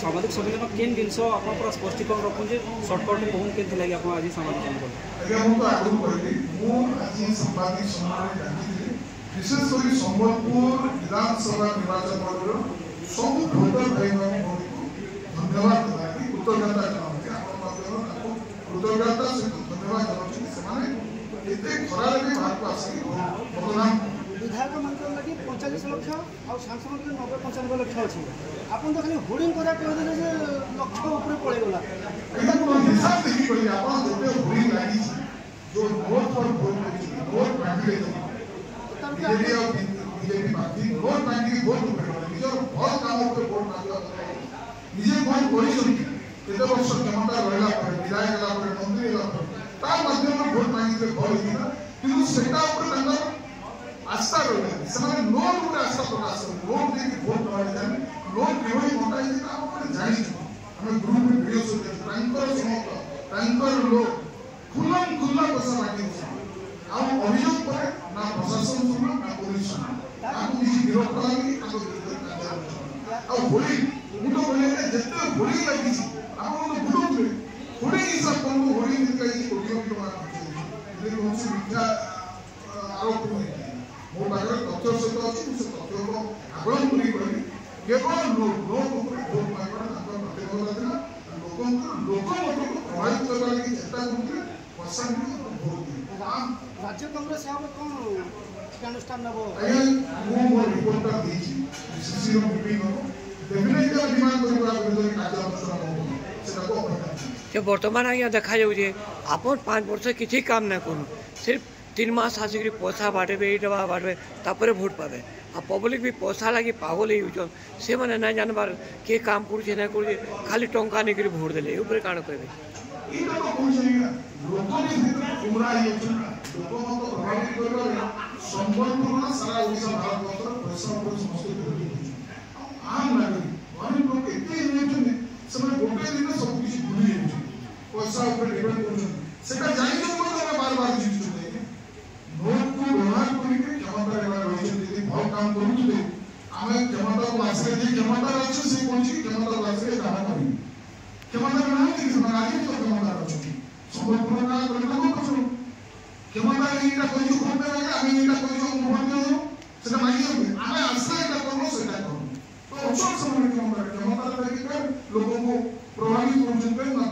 ସାମ୍ବାଦିକ ସମ୍ମିଳନ କେନ୍ ଜିନିଷ ଆପଣ ପୁରା ସ୍ପଷ୍ଟୀକରଣ ରଖୁଛେ ସର୍ଟକଟ୍ରେ କହୁନ୍ କେମିତି ଲାଗି ଆପଣ ଆଜି ସାମ୍ବାଦିକ ସମ୍ମିଳନ ଆଜ୍ଞା ମୁଁ ତ ଆଗରୁ କହିଲି ମୁଁ ଆଜି ସାମ୍ବାଦିକ ସମ୍ମିଳନ ଡାକିଥିଲି ବିଶେଷ କରି ସମ୍ବଲପୁର ବିଧାନସଭା ନିର୍ବାଚନ ମଣ୍ଡଳୀର ସବୁ ଭୋଟର ଭାଇ ମାନଙ୍କୁ ଧନ୍ୟବାଦ ଦେବାକି କୃତଜ୍ଞତା ଜଣାଉଛି ଆପଣ ମାଧ୍ୟମରେ ତାଙ୍କୁ କୃତଜ୍ଞତା ସହିତ ଧନ୍ୟବାଦ ଜଣାଉଛନ୍ତି ସେମାନେ ଏତେ ଖରାରେ ବି ବାହାରକୁ ଆସିକି ମତଦାନ ବିଧାୟକ ମନ୍ତ୍ରୀଙ୍କ ଲାଗି ପଇଁଚାଳିଶ ଲକ୍ଷ ଆଉ ସାଂସଦ ମନ୍ତ୍ରୀ ନବେ ପଞ୍ଚାନବେ ଲକ୍ଷ ଅଛି ଆପଣ ତ ଖାଲି ହୋର୍ଡିଂ କରିବା କହିଦେଲେ ଯେ ଲକ୍ଷ ଉପରେ ପଳେଇଗଲା ନିଜେ କ'ଣ କରିଛନ୍ତି କେତେ ବର୍ଷ କ୍ଷମତା ରହିଲା ପରେ ବିଧାୟକ ହେଲା ପରେ ମନ୍ତ୍ରୀ ହେଲା ପରେ ତା ମାଧ୍ୟମରେ ଭୋଟ ମାଗିଥିଲେ ଭଲ ହେଇଥିଲା କିନ୍ତୁ ସେଇଟା ଉପରେ ତାଙ୍କର ରହିଲାନି ସେମାନେ ଲୋନ୍ ଗୋଟେ ଆଶା ପ୍ରକାଶ ଲୋନ୍ ଦେଇକି ଭୋଟ୍ କରାଯାଇଥାନ୍ତି ଲୋନ୍ କିଭଳି ବଣ୍ଟା ହେଇଛି ତାହା ଆମେ ଜାଣିଛୁ ଆମେ ଗ୍ରୁପ୍ରେ ଭିଡ଼ିଓ ସବୁ ଦେଖୁ ତାଙ୍କର ସମତ ତାଙ୍କର ଲୋନ୍ ଖୁଲମ ଖୁଲା ପଇସା ମାଗିଛନ୍ତି ଆଉ ଅଭିଯୋଗ ପରେ ନା ପ୍ରଶାସନ ଶୁଣିଲା ନା ପୋଲିସ ଶୁଣିଲା ତାକୁ କିଛି ଗିରଫ କଲାନି ତାକୁ ଆଉ ହୋଲି ମୁଁ ତ କହିଲି ଯେତେ ହୋଲି ଲାଗିଛି ଆପଣ ତ ବୁଲଉଥିବେ ହୋଲି ହିସାବ କରନ୍ତୁ ହୋଲି ଜିତିକି କୋଟି କୋଟି ଟଙ୍କା ମିଥ୍ୟା ଆରୋପ ହୋଇଛି મોબલ ડોક્ટર સુતચુ સુતચુ કો આકરણ કરી કરી કેવો લોક લોક જો પાયકોડ આતો પ્રતિરોધ આદિ લોકન લોક મતુ વાયત પર લાગે ચેતા ગુરકી અસર બહુતી ક્યાં રાજ્ય કંગ્રેસ આબો કોણ સ્થાનું થબો એ મુ બોલ કોટ આપ દીચી સિસિરમ પીનો ડેફિનેટલી ડિમાન્ડ કોરા જુને કાજ આપ સબ હો સેતા કો ઓપન કી જો બર્તમાન આયા દેખાજો જે આપણ 5 વર્ષ કીથી કામ ના કરું સિર્ફ तीन मास आसिक पैसा बाटबे ये तापर भोट पाए आ पब्लिक भी पैसा लगे पागल हो मैंने ना जानवर किए काम कर खाली टाइम नहीं करोट दे कण कह पैसा Askeri kemanlar açı, psikolojik kemanlar açı, daha tabii. Kemanlar ne ki zimmeraji to kemanlar açı. Sobat purana purana ko açı. Kemanlar ini tak kau jumpa mereka, kami ini tak kau jumpa mereka. Sedang lagi, apa asal kita perlu sedang perlu. तो अच्छा समझ में कम लगे हमारा तरीके पर लोगों को प्रभावित पहुंचने पर